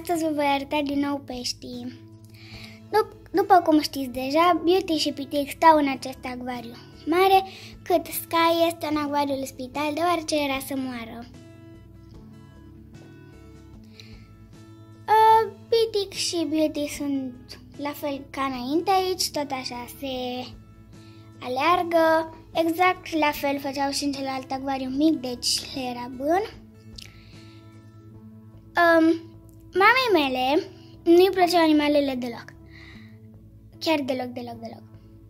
astăzi vă voi arăta din nou peștii. Dup- după cum știți deja, Beauty și Pitic stau în acest acvariu mare, cât Sky este în acvariul spital deoarece era să moară. Uh, Pitic și Beauty sunt la fel ca înainte aici, tot așa se aleargă, exact la fel făceau și în celălalt acvariu mic, deci le era bun. Um, mamei mele nu-i plăceau animalele deloc. Chiar deloc, deloc, deloc.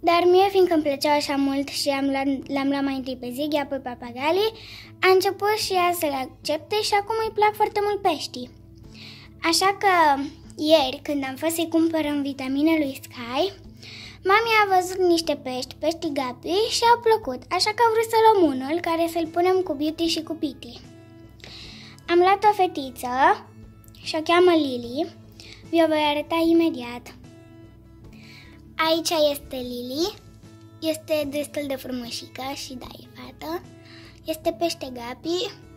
Dar mie, fiindcă îmi plăceau așa mult și am luat, l-am luat mai întâi pe Ziggy, apoi papagalii, a început și ea să le accepte și acum îi plac foarte mult peștii. Așa că ieri, când am fost să-i cumpărăm vitamine lui Sky, mami a văzut niște pești, pești gapi și au plăcut, așa că a vrut să luăm unul care să-l punem cu Beauty și cu Pity. Am luat o fetiță și o cheamă Lily. Vi-o voi arăta imediat. Aici este Lily. Este destul de frumușică și da, e fată. Este pește gapi.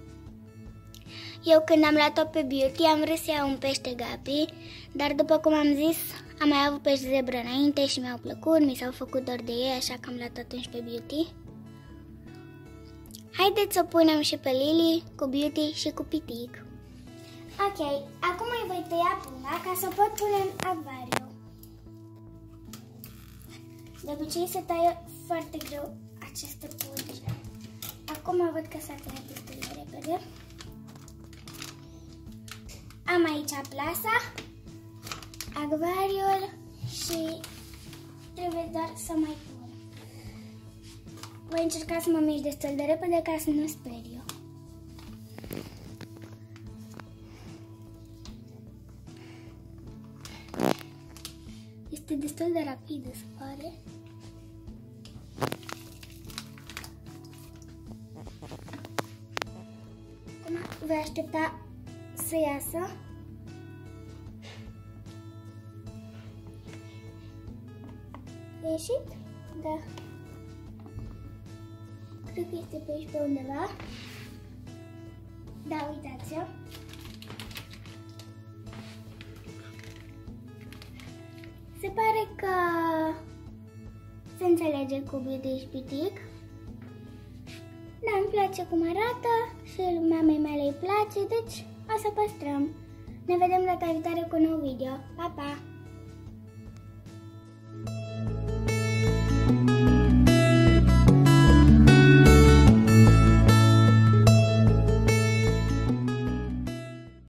Eu când am luat-o pe Beauty am vrut să iau un pește gapi, dar după cum am zis, am mai avut pește zebră înainte și mi-au plăcut, mi s-au făcut dor de ei, așa că am luat atunci pe Beauty. Haideți să punem și pe Lily cu Beauty și cu Pitic. Ok, acum îi voi tăia punga ca să pot pune în acvariu. De obicei se taie foarte greu aceste pungi. Acum văd că s-a tăiat destul de repede. Am aici plasa, acvariul și trebuie doar să mai pun. Voi încerca să mă mișc destul de repede ca să nu speriu. Este destul de rapidă, se pare. Acum voi aștepta să iasă. A ieșit? Da. Cred că este pe aici pe undeva. Da, uitați-o. Se pare că se înțelege cu Beauty și Pitic. Da, îmi place cum arată și mamei mele îi place, deci o să păstrăm. Ne vedem data viitoare cu un nou video. Pa, pa!